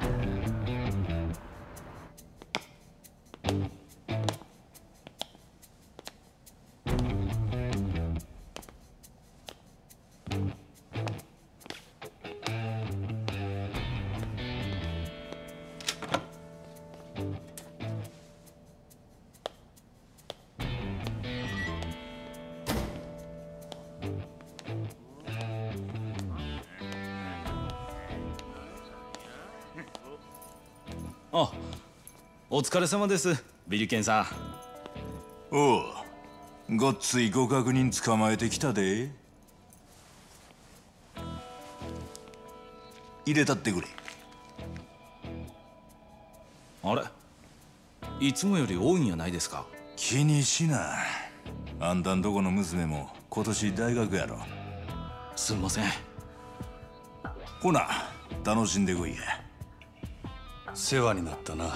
Bye. あお疲れ様ですビリケンさん。おうごっついご確認捕まえてきたで。入れたってくれ。あれいつもより多いんやないですか？気にしなあんたんとこの娘も今年大学やろ。すんません。ほな楽しんでこいや世話になったな。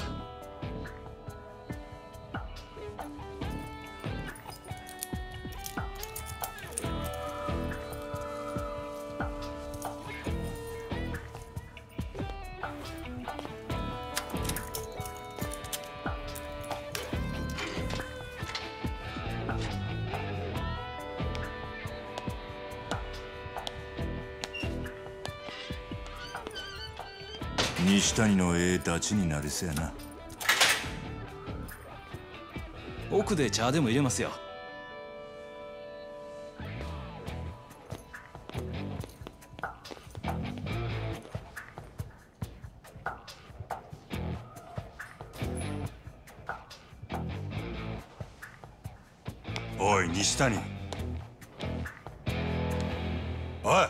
西谷のええダチになりそうやな。奥で茶でも入れますよ。おい西谷。おい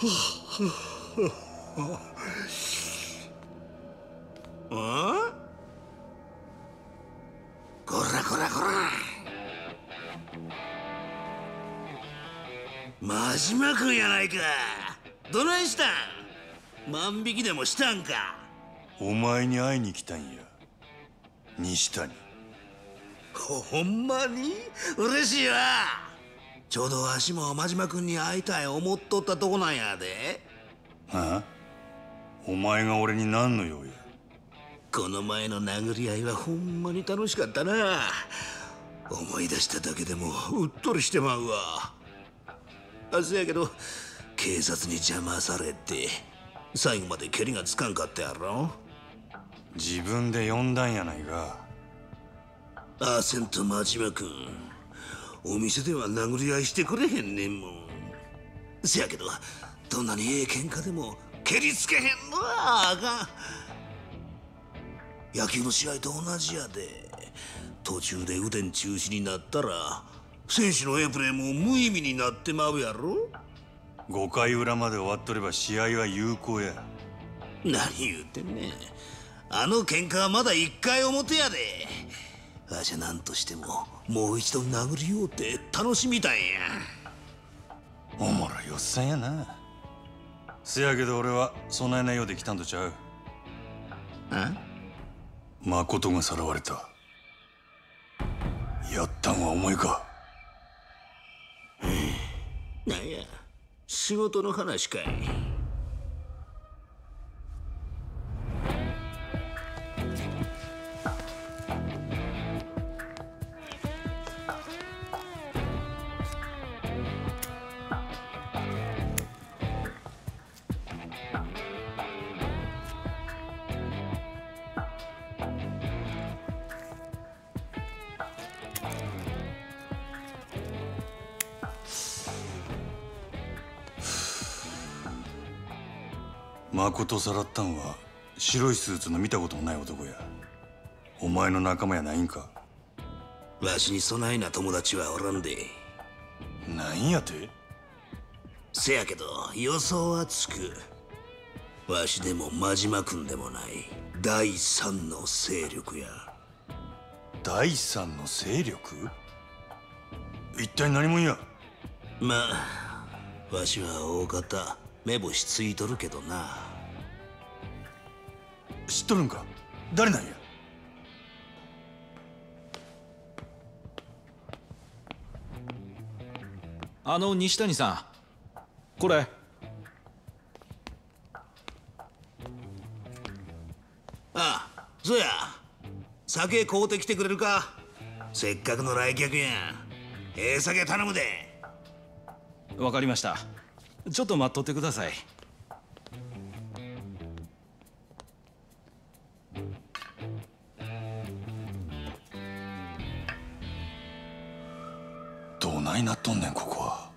こらこらこら真島君やないか。どないしたん？万引きでもしたんか。お前に会いに来たんや。西谷。ほんまに？嬉しいわちょうどわしも真島君に会いたい思っとったとこなんやで。あ？お前が俺に何の用や？この前の殴り合いはほんまに楽しかったな。思い出しただけでもうっとりしてまうわ。あせやけど警察に邪魔されて最後まで蹴りがつかんかったやろ。自分で呼んだんやないか。アーセント真島君お店では殴り合いしてくれへんねんもん。せやけどどんなにええ喧嘩でも蹴りつけへんのはあかん。野球の試合と同じやで。途中で腕ん中止になったら選手のええプレーも無意味になってまうやろ。5回裏まで終わっとれば試合は有効や。何言うてんねん。あの喧嘩はまだ1回表やでわしは何としてももう一度殴りようって楽しみたんや。おもろいおっさんやな。せやけど俺は備えないようで来たんとちゃう。あ誠がさらわれた。やったんはお前か。なんや。仕事の話かい誠さらったんは白いスーツの見たこともない男や。お前の仲間やないんか。わしにそないな友達はおらんで。なんやて？せやけど予想はつく。わしでも真島君でもない第三の勢力や。第三の勢力？一体何者や。まあわしは大方目星ついとるけどな。知っとるんか？誰なんや？あの西谷さんこれ。ああそうや。酒買うてきてくれるか？せっかくの来客やええ酒頼むで。わかりました。ちょっと待っとってください。どないなっとんねんここは。